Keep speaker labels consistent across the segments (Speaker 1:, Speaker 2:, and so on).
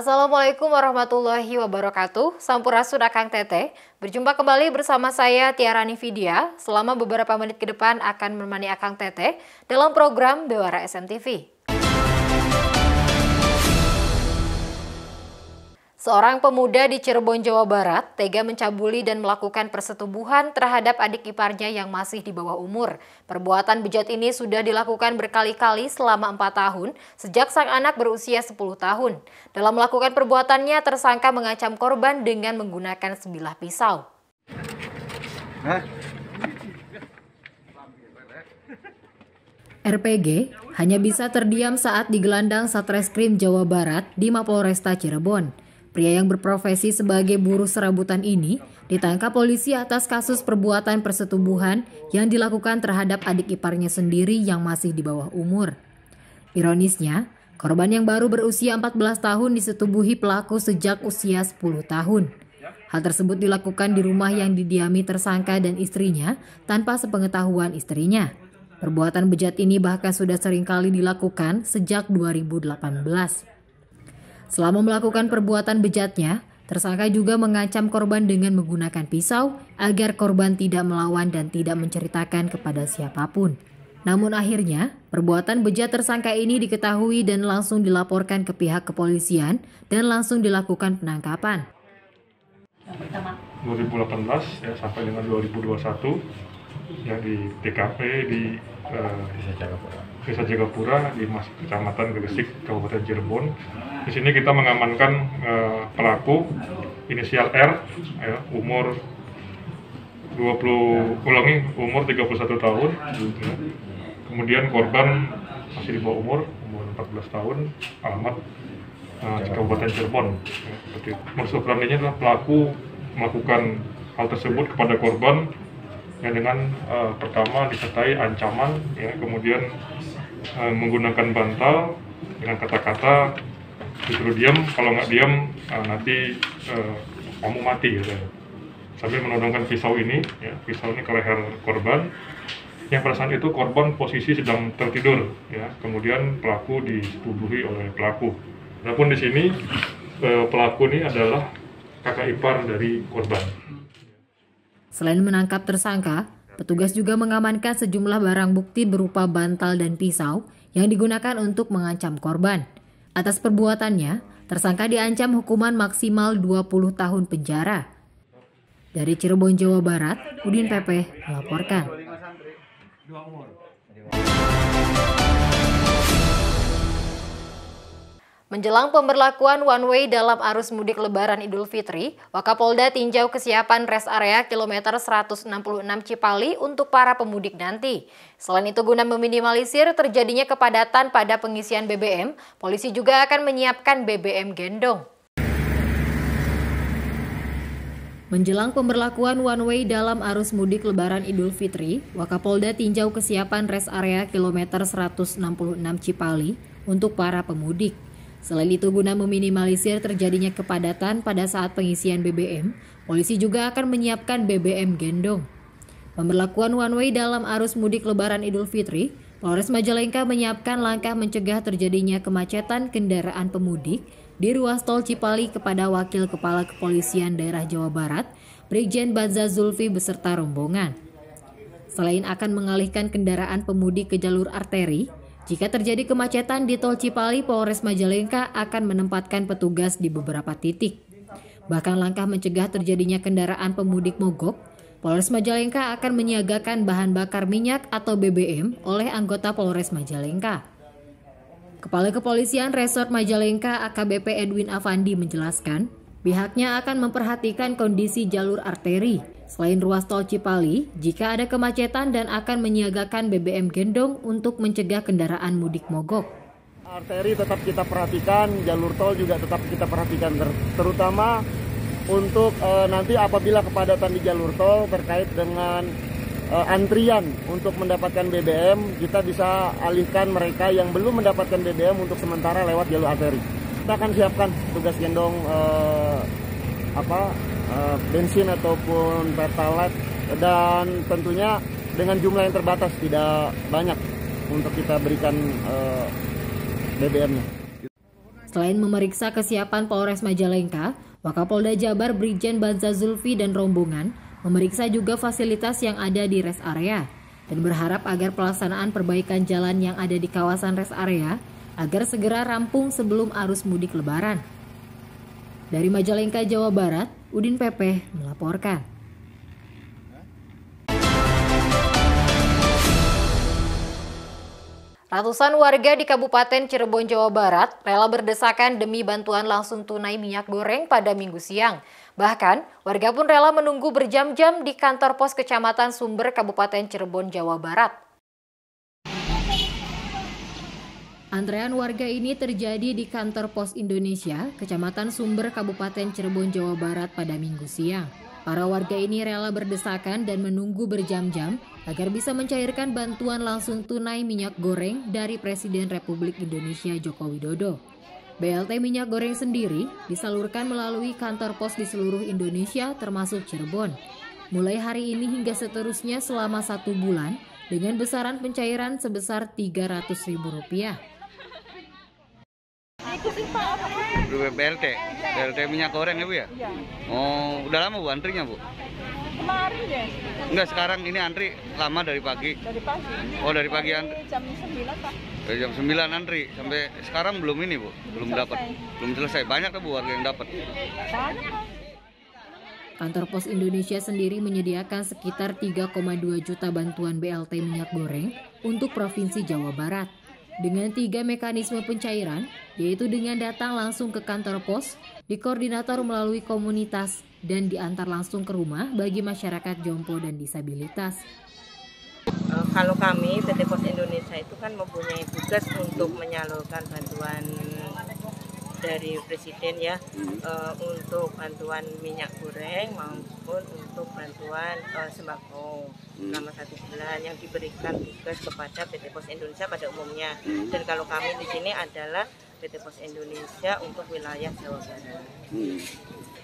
Speaker 1: Assalamualaikum warahmatullahi wabarakatuh. Sampurasun Akang Tete. Berjumpa kembali bersama saya Tiarani Vidya. Selama beberapa menit ke depan akan menemani Akang Tete dalam program Bewara SMTV. Seorang pemuda di Cirebon, Jawa Barat tega mencabuli dan melakukan persetubuhan terhadap adik iparnya yang masih di bawah umur. Perbuatan bejat ini sudah dilakukan berkali-kali selama empat tahun sejak sang anak berusia 10 tahun. Dalam melakukan perbuatannya, tersangka mengancam korban dengan menggunakan sebilah pisau. RPG hanya bisa terdiam saat digelandang Satreskrim Jawa Barat di Mapolresta Cirebon. Pria yang berprofesi sebagai buruh serabutan ini ditangkap polisi atas kasus perbuatan persetubuhan yang dilakukan terhadap adik iparnya sendiri yang masih di bawah umur. Ironisnya, korban yang baru berusia 14 tahun disetubuhi pelaku sejak usia 10 tahun. Hal tersebut dilakukan di rumah yang didiami tersangka dan istrinya tanpa sepengetahuan istrinya. Perbuatan bejat ini bahkan sudah sering kali dilakukan sejak 2018. Selama melakukan perbuatan bejatnya, tersangka juga mengancam korban dengan menggunakan pisau agar korban tidak melawan dan tidak menceritakan kepada siapa pun. Namun akhirnya, perbuatan bejat tersangka ini diketahui dan langsung dilaporkan ke pihak kepolisian dan langsung dilakukan penangkapan.
Speaker 2: Yang pertama 2018 ya sampai dengan 2021 ya di TKP di uh, Desa Jagapura di Mas Kecamatan Gresik Kabupaten Cirebon. Di sini kita mengamankan uh, pelaku inisial R ya, umur 20 ulangi umur 31 tahun. Ya. Kemudian korban masih di bawah umur umur 14 tahun alamat uh, Kabupaten Cirebon. Ya, adalah pelaku melakukan hal tersebut kepada korban ya dengan uh, pertama disertai ancaman ya kemudian uh, menggunakan bantal dengan kata-kata disuruh diam kalau nggak diam uh, nanti uh, kamu mati gitu. Sambil menodongkan pisau ini ya pisau ini ke leher korban yang pada saat itu korban posisi sedang tertidur ya. Kemudian pelaku disetubuhi oleh pelaku. Adapun di sini pelaku ini adalah kakak ipar dari korban.
Speaker 1: Selain menangkap tersangka, petugas juga mengamankan sejumlah barang bukti berupa bantal dan pisau yang digunakan untuk mengancam korban. Atas perbuatannya, tersangka diancam hukuman maksimal 20 tahun penjara. Dari Cirebon, Jawa Barat, Udin PP melaporkan. Menjelang pemberlakuan one way dalam arus mudik lebaran Idul Fitri, Wakapolda tinjau kesiapan rest area kilometer 166 Cipali untuk para pemudik nanti. Selain itu guna meminimalisir terjadinya kepadatan pada pengisian BBM, polisi juga akan menyiapkan BBM gendong. Menjelang pemberlakuan one way dalam arus mudik lebaran Idul Fitri, Wakapolda tinjau kesiapan rest area kilometer 166 Cipali untuk para pemudik. Selain itu guna meminimalisir terjadinya kepadatan pada saat pengisian BBM, polisi juga akan menyiapkan BBM gendong. Pemberlakuan one way dalam arus mudik lebaran Idul Fitri, Polres Majalengka menyiapkan langkah mencegah terjadinya kemacetan kendaraan pemudik di ruas tol Cipali kepada Wakil Kepala Kepolisian Daerah Jawa Barat, Brigjen Baza Zulfi beserta rombongan. Selain akan mengalihkan kendaraan pemudik ke jalur arteri, jika terjadi kemacetan di tol Cipali, Polres Majalengka akan menempatkan petugas di beberapa titik. Bahkan langkah mencegah terjadinya kendaraan pemudik mogok, Polres Majalengka akan menyiagakan bahan bakar minyak atau BBM oleh anggota Polres Majalengka. Kepala Kepolisian Resort Majalengka AKBP Edwin Avandi menjelaskan, pihaknya akan memperhatikan kondisi jalur arteri, Selain ruas tol Cipali, jika ada kemacetan dan akan menyiagakan BBM gendong untuk mencegah kendaraan mudik mogok.
Speaker 3: Arteri tetap kita perhatikan, jalur tol juga tetap kita perhatikan, ter terutama untuk e, nanti apabila kepadatan di jalur tol terkait dengan e, antrian untuk mendapatkan BBM, kita bisa alihkan mereka yang belum mendapatkan BBM untuk sementara lewat jalur arteri. Kita akan siapkan tugas gendong e, apa uh, bensin ataupun pertalite dan tentunya dengan jumlah yang terbatas tidak banyak untuk kita berikan uh, eh, BBM-nya.
Speaker 1: Selain memeriksa kesiapan Polres Majalengka, Wakapolda Jabar Brigjen Banza Zulfi dan rombongan memeriksa juga fasilitas yang ada di rest area dan berharap agar pelaksanaan perbaikan jalan yang ada di kawasan rest area agar segera rampung sebelum arus mudik lebaran. Dari Majalengka, Jawa Barat, Udin Pepe melaporkan. Ratusan warga di Kabupaten Cirebon, Jawa Barat rela berdesakan demi bantuan langsung tunai minyak goreng pada minggu siang. Bahkan, warga pun rela menunggu berjam-jam di kantor pos Kecamatan Sumber, Kabupaten Cirebon, Jawa Barat. Antrean warga ini terjadi di kantor pos Indonesia, Kecamatan Sumber, Kabupaten Cirebon, Jawa Barat pada minggu siang. Para warga ini rela berdesakan dan menunggu berjam-jam agar bisa mencairkan bantuan langsung tunai minyak goreng dari Presiden Republik Indonesia Joko Widodo. BLT minyak goreng sendiri disalurkan melalui kantor pos di seluruh Indonesia termasuk Cirebon. Mulai hari ini hingga seterusnya selama satu bulan dengan besaran pencairan sebesar Rp300.000.
Speaker 4: BLT, BLT minyak goreng ya Bu ya? Iya. Oh, udah lama Bu antrinya Bu?
Speaker 5: Kemarin deh.
Speaker 4: Enggak, sekarang ini antri lama dari pagi.
Speaker 5: Dari pagi.
Speaker 4: Oh, dari pagi
Speaker 5: antri. Jam 9 Pak.
Speaker 4: Dari jam 9 antri sampai sekarang belum ini Bu, belum, belum dapat. Belum selesai. Banyak tuh Bu warga yang dapat.
Speaker 5: Banyak.
Speaker 1: Kantor Pos Indonesia sendiri menyediakan sekitar 3,2 juta bantuan BLT minyak goreng untuk Provinsi Jawa Barat dengan tiga mekanisme pencairan, yaitu dengan datang langsung ke kantor pos, dikoordinator melalui komunitas, dan diantar langsung ke rumah bagi masyarakat jompo dan disabilitas.
Speaker 6: Eh, kalau kami PT Pos Indonesia itu kan mempunyai tugas untuk menyalurkan bantuan dari presiden ya uh, untuk bantuan minyak goreng maupun untuk bantuan uh, sembako selama satu bulan yang diberikan tugas kepada PT Pos Indonesia pada umumnya dan kalau kami di sini adalah PT Pos Indonesia untuk wilayah Jawa Barat.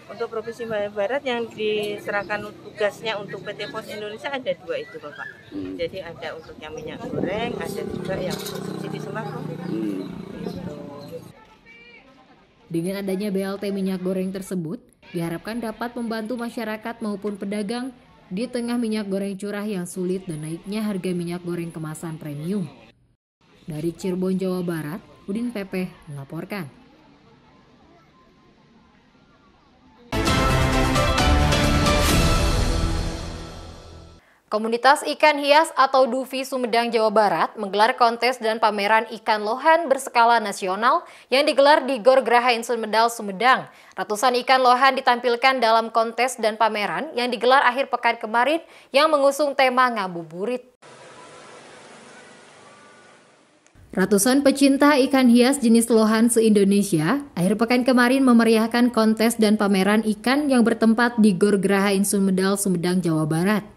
Speaker 6: Untuk Provinsi Jawa Barat yang diserahkan tugasnya untuk PT Pos Indonesia ada dua itu Bapak. Jadi ada untuk yang minyak goreng, ada juga yang subsidi sembako. Gitu.
Speaker 1: Dengan adanya BLT minyak goreng tersebut, diharapkan dapat membantu masyarakat maupun pedagang di tengah minyak goreng curah yang sulit dan naiknya harga minyak goreng kemasan premium. Dari Cirebon, Jawa Barat, Udin Pepe melaporkan. Komunitas Ikan Hias atau Dufi Sumedang Jawa Barat menggelar kontes dan pameran ikan lohan berskala nasional yang digelar di Gor Graha Insun Medal Sumedang. Ratusan ikan lohan ditampilkan dalam kontes dan pameran yang digelar akhir pekan kemarin yang mengusung tema ngabuburit. Ratusan pecinta ikan hias jenis lohan se-Indonesia akhir pekan kemarin memeriahkan kontes dan pameran ikan yang bertempat di Gor Graha Insun Medal Sumedang, Jawa Barat.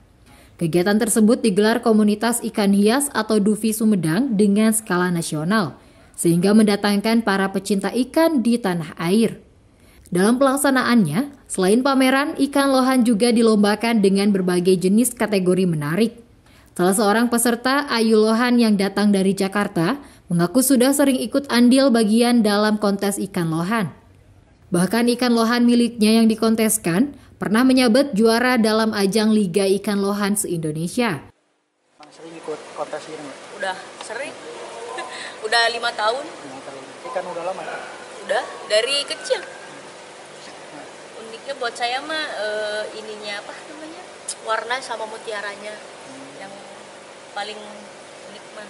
Speaker 1: Kegiatan tersebut digelar komunitas ikan hias atau Dufi Sumedang dengan skala nasional, sehingga mendatangkan para pecinta ikan di tanah air. Dalam pelaksanaannya, selain pameran, ikan lohan juga dilombakan dengan berbagai jenis kategori menarik. Salah seorang peserta, Ayu Lohan yang datang dari Jakarta, mengaku sudah sering ikut andil bagian dalam kontes ikan lohan. Bahkan ikan lohan miliknya yang dikonteskan pernah menyabet juara dalam ajang Liga Ikan Lohan se-Indonesia.
Speaker 7: Sering ikut kontes ini?
Speaker 8: Udah sering. udah lima tahun.
Speaker 7: Lima tahun. Ikan udah lama ya?
Speaker 8: Udah, dari kecil. Uniknya buat saya mah uh, ininya apa namanya? Warna sama mutiaranya hmm. yang paling unik mah.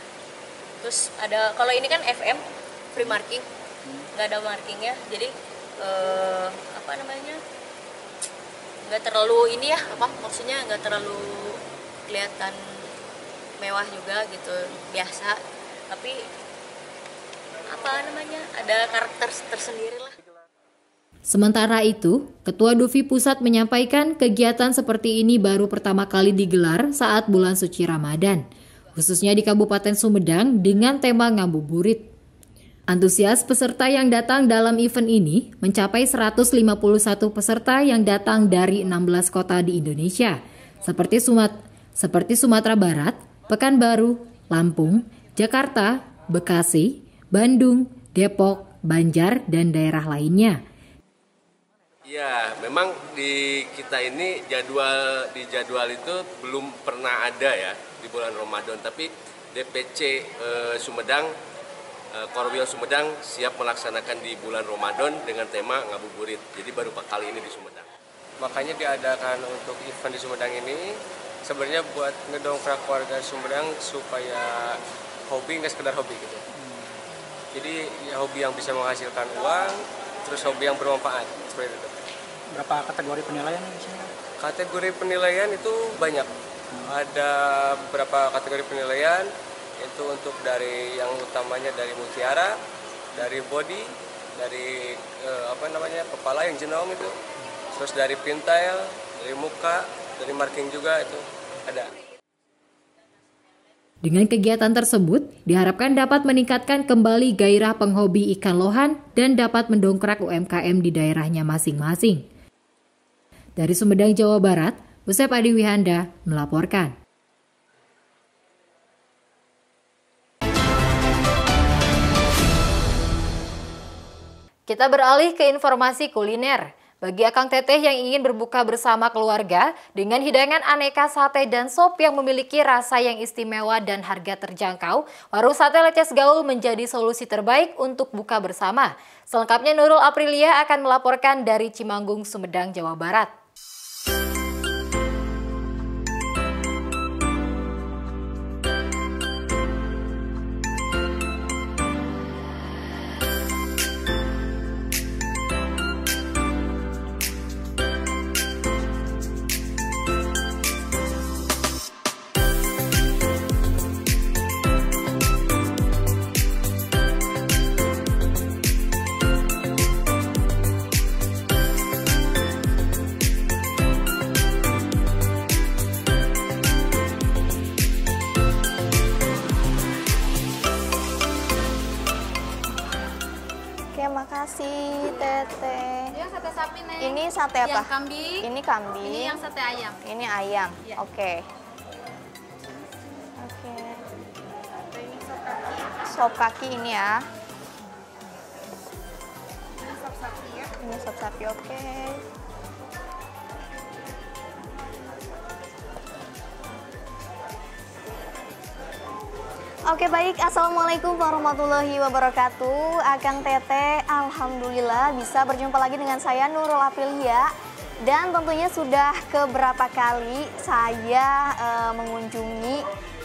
Speaker 8: Terus ada kalau ini kan FM free marking, hmm. nggak ada markingnya, jadi uh, apa namanya? Nggak terlalu ini ya apa maksudnya nggak terlalu kelihatan mewah juga gitu biasa tapi apa namanya ada karakter tersendiri lah
Speaker 1: Sementara itu, Ketua Dufi Pusat menyampaikan kegiatan seperti ini baru pertama kali digelar saat bulan suci Ramadan, khususnya di Kabupaten Sumedang dengan tema ngabuburit. Antusias peserta yang datang dalam event ini mencapai 151 peserta yang datang dari 16 kota di Indonesia, seperti Sumat seperti Sumatera Barat, Pekanbaru, Lampung, Jakarta, Bekasi, Bandung, Depok, Banjar, dan daerah lainnya.
Speaker 9: Ya, memang di kita ini jadwal di jadwal itu belum pernah ada ya di bulan Ramadan, tapi DPC eh, Sumedang Korwil Sumedang siap melaksanakan di bulan Ramadan dengan tema ngabuburit. Jadi baru kali ini di Sumedang.
Speaker 10: Makanya diadakan untuk event di Sumedang ini sebenarnya buat ngedongkrak warga Sumedang supaya hobi nggak sekedar hobi gitu. Jadi ya, hobi yang bisa menghasilkan uang, terus hobi yang bermanfaat seperti itu.
Speaker 7: Berapa kategori penilaian di sini?
Speaker 10: Kategori penilaian itu banyak. Ada beberapa kategori penilaian itu untuk dari yang utamanya dari mutiara, dari body, dari eh, apa namanya kepala yang jenong itu, terus dari pintail, dari muka, dari marking juga itu ada.
Speaker 1: Dengan kegiatan tersebut, diharapkan dapat meningkatkan kembali gairah penghobi ikan lohan dan dapat mendongkrak UMKM di daerahnya masing-masing. Dari Sumedang, Jawa Barat, Usep Adi Wihanda melaporkan. Kita beralih ke informasi kuliner. Bagi Akang Teteh yang ingin berbuka bersama keluarga dengan hidangan aneka sate dan sop yang memiliki rasa yang istimewa dan harga terjangkau, warung sate Leces Gaul menjadi solusi terbaik untuk buka bersama. Selengkapnya Nurul Aprilia akan melaporkan dari Cimanggung, Sumedang, Jawa Barat.
Speaker 11: Kambing.
Speaker 12: Ini
Speaker 11: yang sate ayam.
Speaker 12: Ini ayam.
Speaker 11: Iya.
Speaker 12: Oke. Oke.
Speaker 11: Ini sop kaki.
Speaker 12: Sop kaki ini ya.
Speaker 11: Ini sop sapi ya.
Speaker 12: Ini sop sapi oke. Oke baik, Assalamualaikum warahmatullahi wabarakatuh Akang Tete, Alhamdulillah bisa berjumpa lagi dengan saya Nurul Aprilia Dan tentunya sudah keberapa kali saya eh, mengunjungi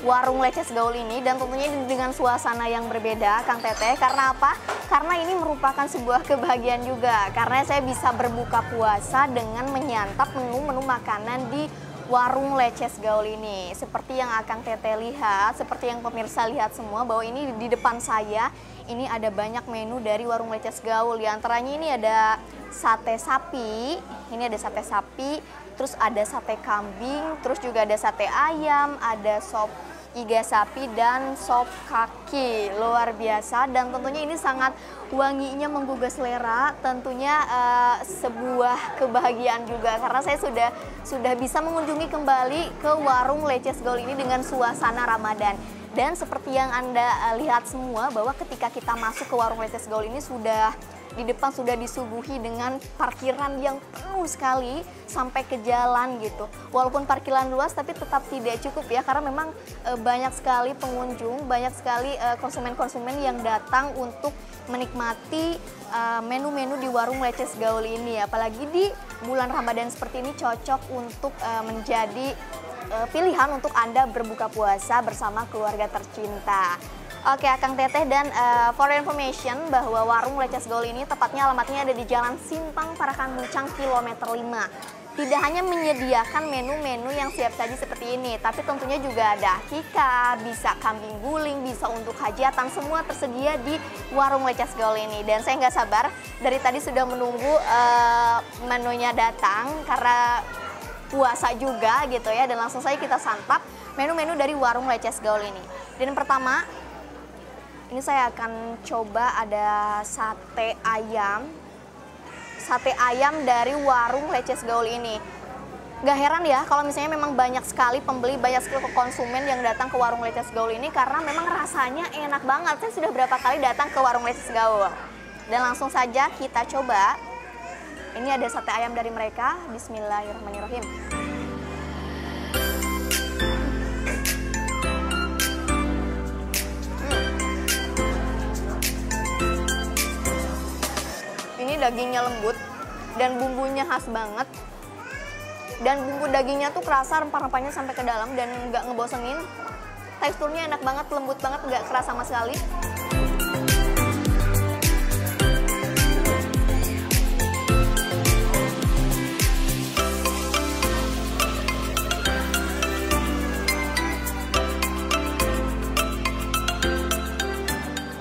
Speaker 12: warung Leces Gaul ini Dan tentunya dengan suasana yang berbeda Kang Tete Karena apa? Karena ini merupakan sebuah kebahagiaan juga Karena saya bisa berbuka puasa dengan menyantap menu-menu makanan di warung Leces Gaul ini. Seperti yang Akang Tete lihat, seperti yang pemirsa lihat semua bahwa ini di depan saya ini ada banyak menu dari warung Leces Gaul. Di antaranya ini ada sate sapi, ini ada sate sapi, terus ada sate kambing, terus juga ada sate ayam, ada sop iga sapi dan sop kaki. Luar biasa dan tentunya ini sangat wanginya menggugah selera tentunya eh, sebuah kebahagiaan juga karena saya sudah sudah bisa mengunjungi kembali ke warung Leces Gaul ini dengan suasana Ramadan. Dan seperti yang anda eh, lihat semua bahwa ketika kita masuk ke warung Leces Gaul ini sudah di depan sudah disuguhi dengan parkiran yang penuh sekali sampai ke jalan gitu. Walaupun parkiran luas tapi tetap tidak cukup ya karena memang e, banyak sekali pengunjung, banyak sekali e, konsumen-konsumen yang datang untuk menikmati e, menu-menu di warung Leces Gaul ini. Apalagi di bulan Ramadan seperti ini cocok untuk menjadi pilihan untuk Anda berbuka puasa bersama keluarga tercinta. Oke, Akang Teteh dan uh, for information bahwa warung Leces Gaul ini tepatnya alamatnya ada di Jalan Simpang Parakan Bucang kilometer 5. Tidak hanya menyediakan menu-menu yang siap saji seperti ini, tapi tentunya juga ada hika, bisa kambing guling, bisa untuk hajatan, semua tersedia di warung Leces Gaul ini. Dan saya nggak sabar, dari tadi sudah menunggu uh, menunya datang karena puasa juga gitu ya, dan langsung saja kita santap menu-menu dari warung Leces Gaul ini. Dan yang pertama ini saya akan coba ada sate ayam. Sate ayam dari warung Leces Gaul ini. Gak heran ya kalau misalnya memang banyak sekali pembeli, banyak sekali konsumen yang datang ke warung Leces Gaul ini karena memang rasanya enak banget. Saya sudah berapa kali datang ke warung Leces Gaul. Dan langsung saja kita coba. Ini ada sate ayam dari mereka. Bismillahirrahmanirrahim. Dagingnya lembut dan bumbunya khas banget. Dan bumbu dagingnya tuh kerasa rempah-rempahnya sampai ke dalam dan nggak ngebosenin. Teksturnya enak banget, lembut banget, nggak keras sama sekali.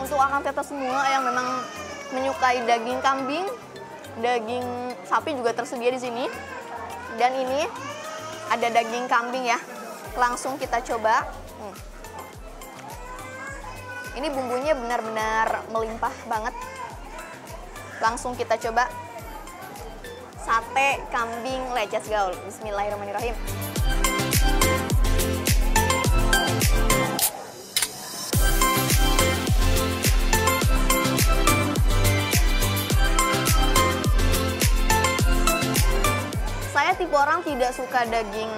Speaker 12: Untuk akang tete semua yang memang menyukai daging kambing, daging sapi juga tersedia di sini. Dan ini ada daging kambing ya. Langsung kita coba. Hmm. Ini bumbunya benar-benar melimpah banget. Langsung kita coba sate kambing leces gaul. Bismillahirrahmanirrahim. Tipe orang tidak suka daging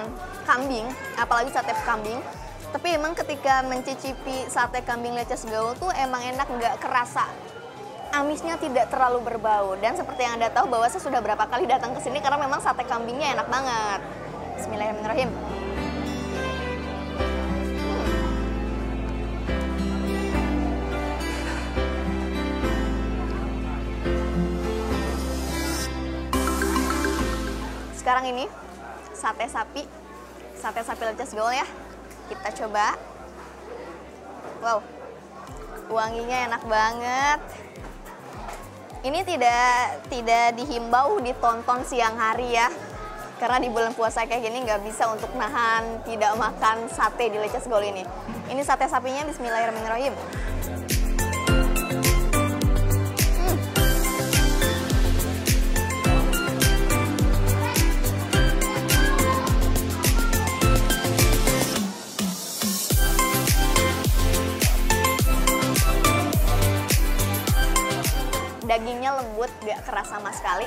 Speaker 12: kambing, apalagi sate kambing. Tapi emang ketika mencicipi sate kambing leces gaul tuh emang enak nggak kerasa amisnya tidak terlalu berbau dan seperti yang anda tahu bahwa saya sudah berapa kali datang ke sini karena memang sate kambingnya enak banget. Bismillahirrahmanirrahim. Sekarang ini sate sapi, sate sapi leces gaul ya. Kita coba. Wow, wanginya enak banget. Ini tidak tidak dihimbau ditonton siang hari ya. Karena di bulan puasa kayak gini nggak bisa untuk nahan tidak makan sate di leces gaul ini. Ini sate sapinya Bismillahirrahmanirrahim. Dagingnya lembut, gak keras sama sekali.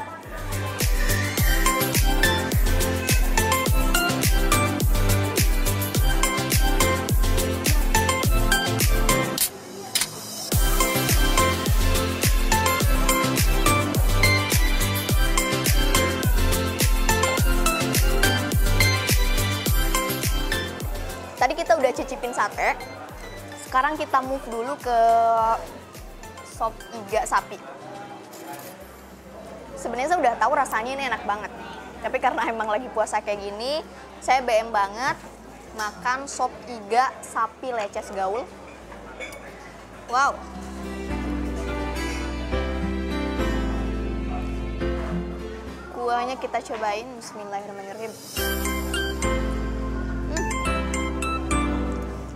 Speaker 12: Tadi kita udah cicipin sate. Sekarang kita move dulu ke sop iga sapi. Sebenarnya saya udah tahu rasanya ini enak banget. Tapi karena emang lagi puasa kayak gini, saya BM banget makan sop iga sapi leces gaul. Wow. Kuahnya kita cobain, Bismillahirrahmanirrahim. Hmm.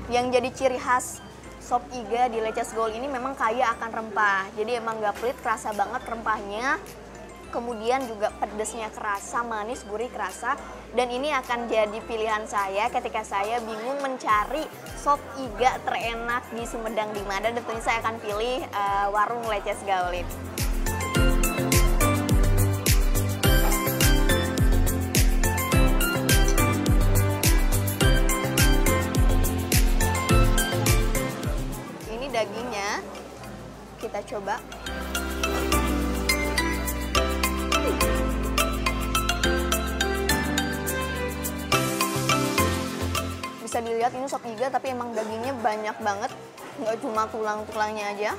Speaker 12: Yang jadi ciri khas sop iga di leces gaul ini memang kaya akan rempah. Jadi emang gak pelit, kerasa banget rempahnya. Kemudian juga pedesnya kerasa, manis, gurih kerasa. Dan ini akan jadi pilihan saya ketika saya bingung mencari sop iga terenak di Sumedang di mana. Tentunya saya akan pilih uh, warung leces gaul ini. Ini dagingnya kita coba. Dilihat ini sop iga tapi emang dagingnya banyak banget, nggak cuma tulang-tulangnya aja.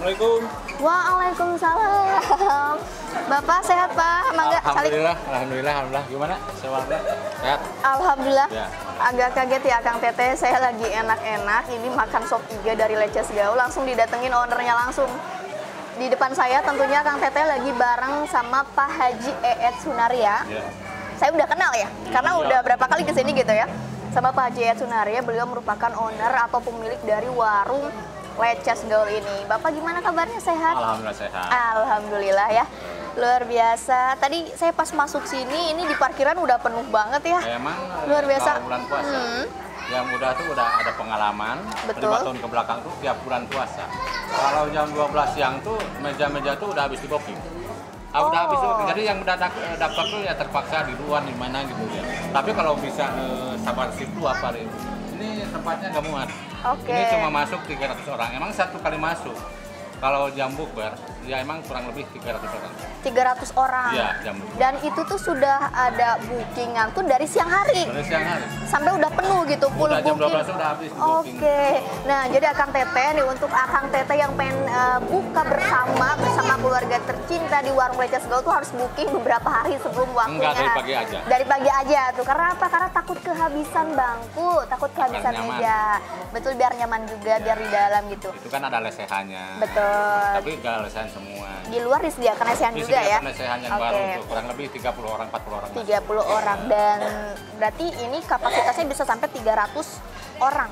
Speaker 7: Assalamualaikum.
Speaker 12: Waalaikumsalam. Bapak sehat Pak? Mangga salik.
Speaker 7: Alhamdulillah, alhamdulillah, alhamdulillah. Gimana? Sewarna? Sehat?
Speaker 12: Alhamdulillah.
Speaker 7: Ya.
Speaker 12: Agak kaget ya Kang Tete, saya lagi enak-enak ini makan sop iga dari Leces Gaul langsung didatengin ownernya langsung. Di depan saya tentunya Kang Tete lagi bareng sama Pak Haji Eet Sunaria.
Speaker 7: Ya.
Speaker 12: saya udah kenal ya, karena udah berapa kali ke sini gitu ya. Sama Pak Haji Yayat Sunaria, beliau merupakan owner atau pemilik dari warung Leces Gaul ini. Bapak gimana kabarnya sehat?
Speaker 7: Alhamdulillah sehat.
Speaker 12: Alhamdulillah ya. Luar biasa. Tadi saya pas masuk sini ini di parkiran udah penuh banget ya.
Speaker 7: Emang
Speaker 12: Luar biasa.
Speaker 7: bulan puasa.
Speaker 12: Hmm.
Speaker 7: Yang udah tuh udah ada pengalaman
Speaker 12: Betul.
Speaker 7: lima tahun ke belakang tuh tiap bulan puasa. Kalau jam 12 siang tuh meja-meja tuh udah habis di booking. Ah, udah habis di booking. Jadi yang udah eh, daftar tuh ya terpaksa di luar di mana gitu ya. Tapi kalau bisa eh, sabar tuh apa nih? Ini tempatnya nggak muat.
Speaker 12: Oke.
Speaker 7: Ini cuma masuk 300 orang. Emang satu kali masuk. Kalau jam bukber, ya emang kurang lebih 300 orang.
Speaker 12: 300 orang.
Speaker 7: Iya, jam.
Speaker 12: Dan itu tuh sudah ada bookingan tuh dari siang hari.
Speaker 7: Dari siang hari.
Speaker 12: Sampai udah penuh gitu, full
Speaker 7: Udah jam
Speaker 12: booking.
Speaker 7: 12 udah habis
Speaker 12: Oke,
Speaker 7: booking.
Speaker 12: nah jadi Akang Teteh nih untuk Akang Teteh yang pengen eh, buka bersama bersama keluarga tercinta di warung Leces Gaul tuh harus booking beberapa hari sebelum waktunya.
Speaker 7: Enggak, dari pagi aja.
Speaker 12: Dari pagi aja tuh, karena apa? Karena takut kehabisan bangku, takut kehabisan
Speaker 7: nyaman.
Speaker 12: meja. Betul, biar nyaman juga, biar di dalam gitu.
Speaker 7: Itu kan ada lesehannya.
Speaker 12: Betul.
Speaker 7: Tapi enggak lesehan semua.
Speaker 12: Di luar disediakan lesehan juga ya?
Speaker 7: Disediakan lesehan yang
Speaker 12: Oke.
Speaker 7: baru tuh, kurang lebih 30 orang, 40 orang.
Speaker 12: 30 orang dan berarti ini kapasitasnya bisa sampai 300 orang.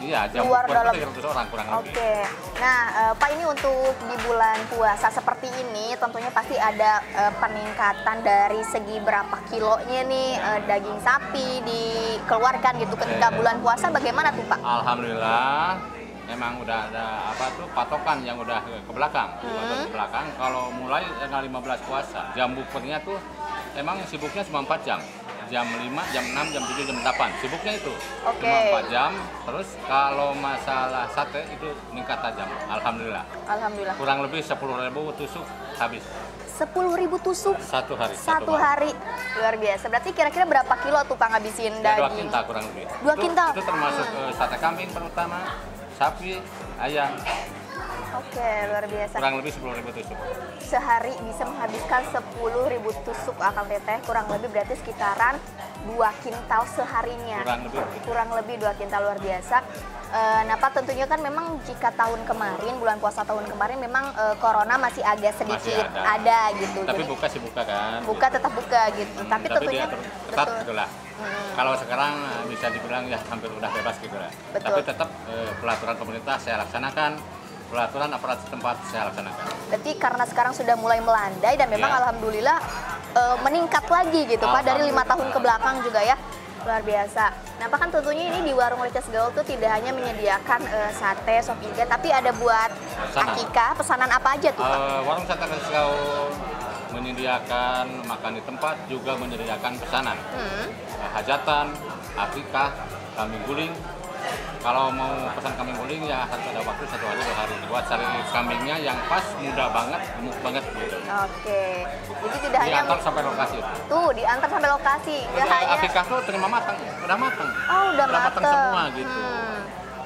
Speaker 7: Iya, jam
Speaker 12: Luar dalam.
Speaker 7: tuh 300 orang kurang lebih.
Speaker 12: Oke. Nah, eh, Pak ini untuk di bulan puasa seperti ini tentunya pasti ada eh, peningkatan dari segi berapa kilonya nih eh, daging sapi dikeluarkan gitu ketika bulan puasa bagaimana tuh Pak?
Speaker 7: Alhamdulillah emang udah ada apa tuh patokan yang udah ke belakang,
Speaker 12: Hmm.
Speaker 7: Dua ke belakang. Kalau mulai tanggal 15 puasa, jam bukbernya tuh emang sibuknya cuma 4 jam. Jam 5, jam 6, jam 7, jam 8. Sibuknya itu.
Speaker 12: Oke.
Speaker 7: Cuma 4 jam. Terus kalau masalah sate itu meningkat tajam. Alhamdulillah.
Speaker 12: Alhamdulillah.
Speaker 7: Kurang lebih 10.000 tusuk habis
Speaker 12: 10.000 tusuk
Speaker 7: satu hari.
Speaker 12: satu hari. Luar biasa. Berarti kira-kira berapa kilo tuh Pak ngabisin
Speaker 7: Ya, dua
Speaker 12: daging?
Speaker 7: kintal kurang lebih.
Speaker 12: Dua
Speaker 7: Itu-
Speaker 12: kintal?
Speaker 7: Itu termasuk
Speaker 12: Hmm.
Speaker 7: eh, sate kambing pertama, sapi, ayam,
Speaker 12: Oke, luar biasa.
Speaker 7: kurang lebih 10.000 tusuk.
Speaker 12: sehari bisa menghabiskan 10.000 tusuk akal teteh kurang lebih berarti sekitaran 2 kintal seharinya
Speaker 7: Kurang lebih.
Speaker 12: kurang lebih 2 kintal luar biasa Eh, nah Pak tentunya kan memang jika tahun kemarin bulan puasa tahun kemarin memang eh, corona masih agak sedikit
Speaker 7: ada.
Speaker 12: gitu
Speaker 7: Tapi
Speaker 12: jadi
Speaker 7: buka sih buka kan.
Speaker 12: buka tetap buka gitu
Speaker 7: Hmm,
Speaker 12: tapi tentunya
Speaker 7: diatur ketat
Speaker 12: betul
Speaker 7: gitu lah.
Speaker 12: Hmm.
Speaker 7: Kalau sekarang eh, bisa dibilang ya hampir udah bebas gitu lah.
Speaker 12: Betul.
Speaker 7: Tapi tetap eh, pelaturan pemerintah saya laksanakan, pelaturan aparat setempat saya laksanakan.
Speaker 12: Berarti karena sekarang sudah mulai melandai dan memang
Speaker 7: Iya.
Speaker 12: alhamdulillah eh, meningkat lagi gitu Pak dari lima tahun ke belakang juga ya luar biasa. Nah Pak kan tentunya ini di warung Leces Gaul tuh tidak hanya menyediakan eh, sate, sop iga, tapi ada buat
Speaker 7: Pesanan.
Speaker 12: akikah. Pesanan apa aja tuh Pak?
Speaker 7: Eh, warung sate Resgau menyediakan makan di tempat juga menyediakan pesanan.
Speaker 12: Hmm.
Speaker 7: Eh, hajatan, akikah, kambing guling. Kalau mau pesan kambing guling ya harus ada waktu satu hari dua hari buat cari kambingnya yang pas, muda banget, gemuk banget gitu.
Speaker 12: Oke, jadi tidak hanya
Speaker 7: Diantar sampai lokasi.
Speaker 12: tuh diantar sampai lokasi, nggak hanya
Speaker 7: akikah tuh terima matang, udah matang.
Speaker 12: oh udah,
Speaker 7: udah matang
Speaker 12: mateng.
Speaker 7: semua gitu.
Speaker 12: Hmm.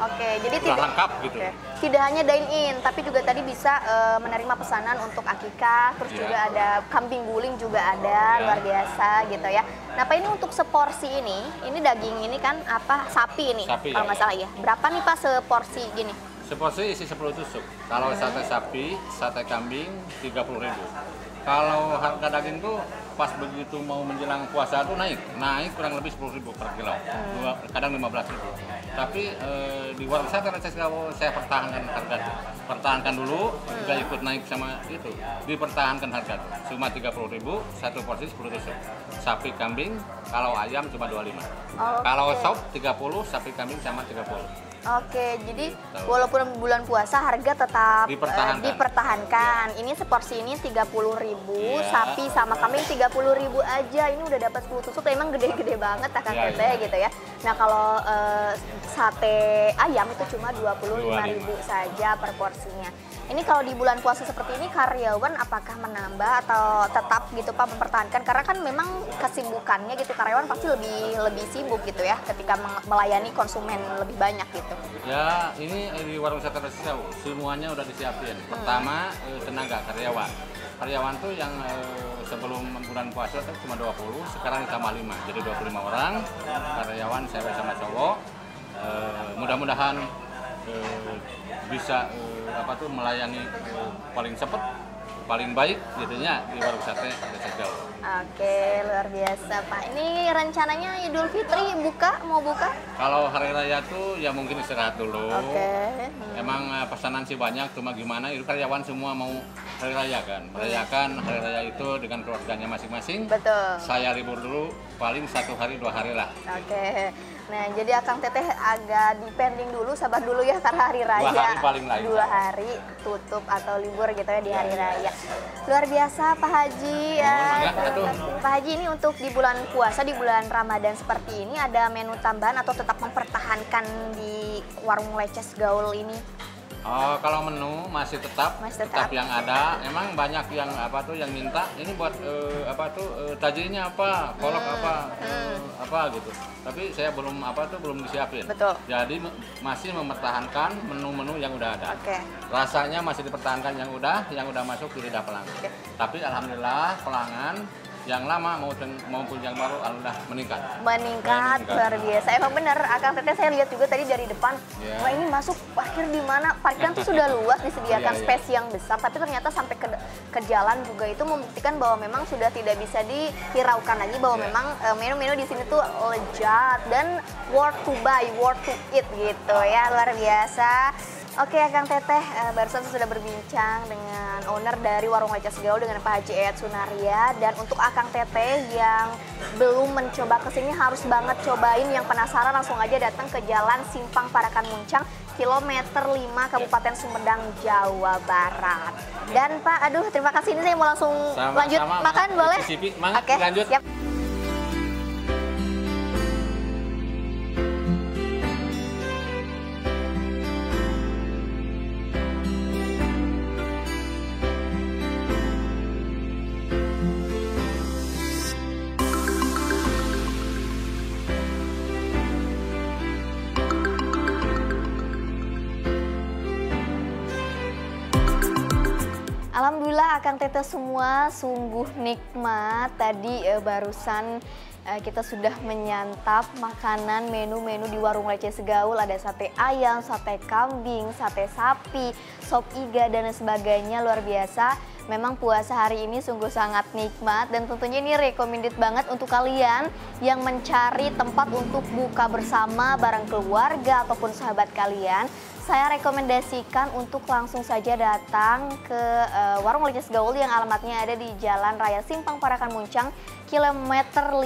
Speaker 12: Oke, jadi
Speaker 7: Udah
Speaker 12: tidak
Speaker 7: lengkap gitu.
Speaker 12: Oke. Tidak hanya dine in, tapi juga tadi bisa eh, menerima pesanan untuk akikah, terus
Speaker 7: Iya.
Speaker 12: juga ada kambing guling juga ada,
Speaker 7: Iya.
Speaker 12: luar biasa gitu ya. Nah, Pak ini untuk seporsi ini, ini daging ini kan apa sapi ini,
Speaker 7: Sapi,
Speaker 12: kalau
Speaker 7: ya.
Speaker 12: salah ya. Berapa nih Pak seporsi gini?
Speaker 7: Seporsi isi 10 tusuk. Kalau
Speaker 12: Hmm.
Speaker 7: sate sapi, sate kambing 30.000. Kalau harga daging tuh pas begitu mau menjelang puasa tuh naik, naik kurang lebih 10.000 per kilo,
Speaker 12: Hmm.
Speaker 7: Dua, kadang 15.000. Tapi eh, di warung sate Reces Gawo saya pertahankan harga, pertahankan dulu,
Speaker 12: Hmm.
Speaker 7: juga ikut naik sama itu, dipertahankan harga. Cuma 30.000 satu porsi 10 tusuk. Sapi kambing, kalau ayam cuma 25.
Speaker 12: Oke.
Speaker 7: Kalau sop 30, sapi kambing sama 30.
Speaker 12: Oke, jadi walaupun bulan puasa harga tetap
Speaker 7: Dipertahankan.
Speaker 12: dipertahankan. Ini seporsi ini 30.000,
Speaker 7: Iya.
Speaker 12: sapi sama kambing 30.000 aja. Ini udah dapat 10 tusuk, emang gede-gede banget
Speaker 7: Iya,
Speaker 12: Teteh
Speaker 7: iya.
Speaker 12: gitu ya. Nah, kalau eh, sate ayam itu cuma 25.000 saja per porsinya. Ini kalau di bulan puasa seperti ini karyawan apakah menambah atau tetap gitu Pak mempertahankan karena kan memang kesibukannya gitu karyawan pasti lebih lebih sibuk gitu ya ketika melayani konsumen lebih banyak gitu.
Speaker 7: Ya, ini di warung sate Resau semuanya udah disiapin. Pertama eh, tenaga karyawan. Karyawan tuh yang eh, sebelum bulan puasa tuh cuma 20, sekarang ditambah 5. Jadi 25 orang karyawan cewek sama cowok. Eh, mudah-mudahan eh, bisa eh, apa tuh melayani eh, paling cepat paling baik jadinya di warung sate desa gaul.
Speaker 12: Oke, luar biasa Pak. Ini rencananya Idul Fitri buka, mau buka?
Speaker 7: Kalau hari raya tuh ya mungkin istirahat dulu.
Speaker 12: Oke.
Speaker 7: Emang eh, pesanan sih banyak, cuma gimana itu karyawan semua mau hari raya kan. Merayakan hari raya itu dengan keluarganya masing-masing.
Speaker 12: Betul.
Speaker 7: Saya libur dulu paling satu hari dua hari lah.
Speaker 12: Oke. Nah, jadi Akang Teteh agak dipending dulu, sabar dulu ya karena hari raya.
Speaker 7: Dua hari paling lah,
Speaker 12: Dua hari tutup atau libur gitu ya di hari raya. Luar biasa Pak Haji ya. Pak Haji ini untuk di bulan puasa, di bulan Ramadan seperti ini ada menu tambahan atau tetap mempertahankan di warung leces gaul ini?
Speaker 7: Oh, kalau menu masih tetap,
Speaker 12: Masih tetap.
Speaker 7: yang ada. Emang banyak yang apa tuh yang minta ini buat eh, apa tuh eh, tajilnya apa, kolak
Speaker 12: Hmm,
Speaker 7: apa, apa gitu. Tapi saya belum apa tuh belum disiapin.
Speaker 12: Betul.
Speaker 7: Jadi masih mempertahankan menu-menu yang udah ada.
Speaker 12: Oke.
Speaker 7: Rasanya masih dipertahankan yang udah, yang udah masuk di lidah pelanggan. Tapi alhamdulillah pelanggan yang lama maupun maupun yang baru alhamdulillah meningkat.
Speaker 12: meningkat luar biasa. Emang bener, Akang Teteh saya lihat juga tadi dari depan.
Speaker 7: Ya.
Speaker 12: Wah ini masuk parkir di mana? Parkiran tuh sudah luas disediakan
Speaker 7: Iya, iya.
Speaker 12: space yang besar, tapi ternyata sampai ke, ke jalan juga itu membuktikan bahwa memang sudah tidak bisa dihiraukan lagi bahwa
Speaker 7: Iya.
Speaker 12: memang eh, menu-menu di sini tuh lezat dan worth to buy, worth to eat gitu ya luar biasa. Oke, Kang Teteh, eh, barusan saya sudah berbincang dengan owner dari Warung Leces Gaul dengan Pak Haji Ed Sunaria dan untuk Akang Teteh yang belum mencoba ke sini harus banget cobain yang penasaran langsung aja datang ke Jalan Simpang Parakan Muncang kilometer 5 Kabupaten Sumedang Jawa Barat. Dan Pak, aduh terima kasih ini saya mau langsung
Speaker 7: Sama-
Speaker 12: lanjut
Speaker 7: sama,
Speaker 12: makan
Speaker 7: Mak.
Speaker 12: boleh? Oke,
Speaker 7: lanjut.
Speaker 12: siap. Akan teteh semua sungguh nikmat. Tadi eh, barusan eh, kita sudah menyantap makanan menu-menu di warung Lece Segaul. Ada sate ayam, sate kambing, sate sapi, sop iga dan sebagainya luar biasa. Memang puasa hari ini sungguh sangat nikmat dan tentunya ini recommended banget untuk kalian yang mencari tempat untuk buka bersama bareng keluarga ataupun sahabat kalian saya rekomendasikan untuk langsung saja datang ke eh, Warung Leces Gaul yang alamatnya ada di Jalan Raya Simpang Parakan Muncang, kilometer 5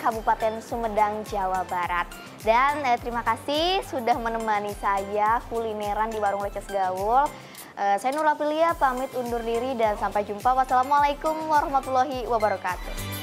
Speaker 12: Kabupaten Sumedang, Jawa Barat. Dan eh, terima kasih sudah menemani saya kulineran di Warung Leces Gaul. Eh, saya Nurul Aprilia pamit undur diri dan sampai jumpa. Wassalamualaikum warahmatullahi wabarakatuh.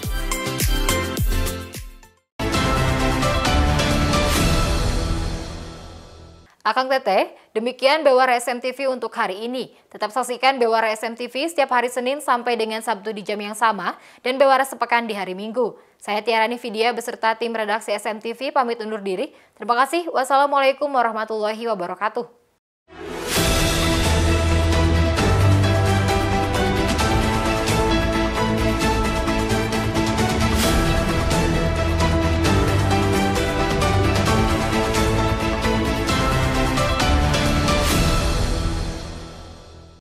Speaker 1: Akang Teteh, demikian Bewara SMTV untuk hari ini. Tetap saksikan Bewara SMTV setiap hari Senin sampai dengan Sabtu di jam yang sama dan Bewara sepekan di hari Minggu. Saya Tiarani Vidya beserta tim redaksi SMTV pamit undur diri. Terima kasih. Wassalamualaikum warahmatullahi wabarakatuh.